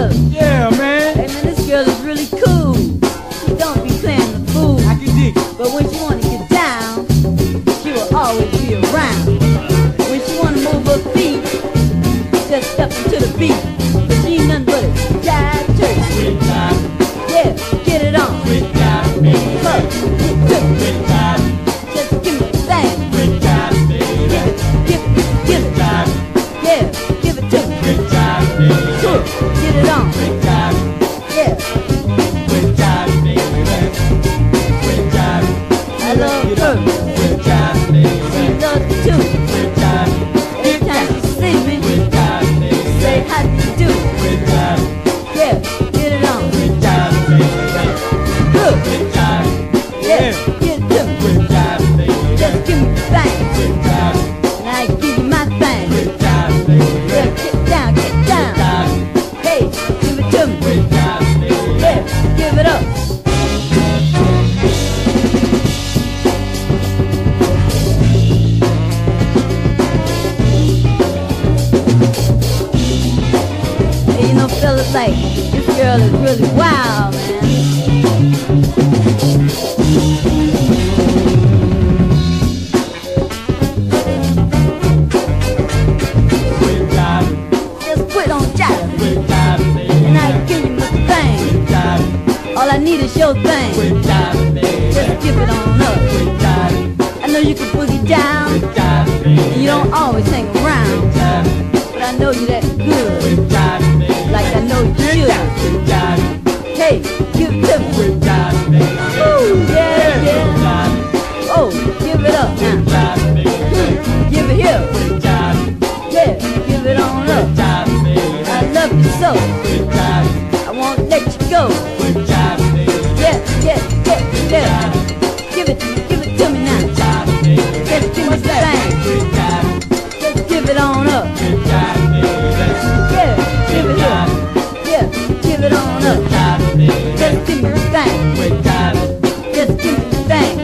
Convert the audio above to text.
Yeah, man. Hey, man, this girl is really cool. She don't be playing the fool. I can dig it. But when she wanna get down, she will always be around. When she wanna move her feet, just step into the beat. Peanut, we're just peanuts too. like, this girl is really wild, man. All I need is your thing. Just give it on up. I know you can boogie down. You don't always hang around. But I know you that. Just give me a bang. Just give me a bang.